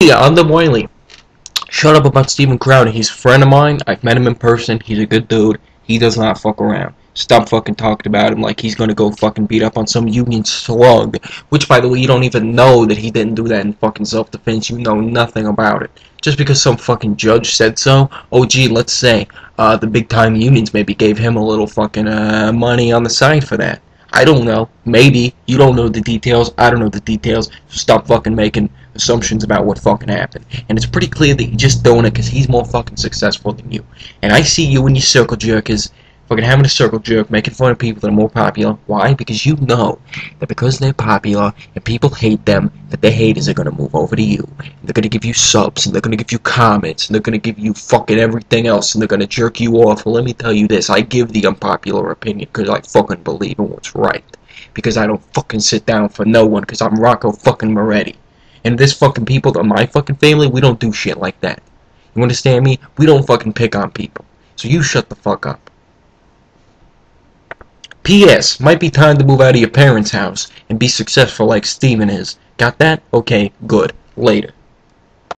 Yeah, I'm the Wiley. Shut up about Steven Crowder. He's a friend of mine. I've met him in person. He's a good dude. He does not fuck around. Stop fucking talking about him like he's gonna go fucking beat up on some Union slug. Which, by the way, you don't even know that he didn't do that in fucking self-defense. You know nothing about it. Just because some fucking judge said so. Oh, gee, let's say uh, the big-time unions maybe gave him a little fucking uh, money on the side for that. I don't know. Maybe. You don't know the details. I don't know the details. Stop fucking making assumptions about what fucking happened. And it's pretty clear that you're just doing it because he's more fucking successful than you. And I see you and your circle jerk jerkers fucking having a circle jerk, making fun of people that are more popular. Why? Because you know that because they're popular and people hate them, that their haters are gonna move over to you. And they're gonna give you subs, and they're gonna give you comments, and they're gonna give you fucking everything else, and they're gonna jerk you off. Well, let me tell you this, I give the unpopular opinion because I fucking believe in what's right. Because I don't fucking sit down for no one, because I'm Rocco fucking Moretti. And this fucking people, my fucking family, we don't do shit like that. You understand me? We don't fucking pick on people. So you shut the fuck up. P.S. Might be time to move out of your parents' house and be successful like Steven is. Got that? Okay, good. Later.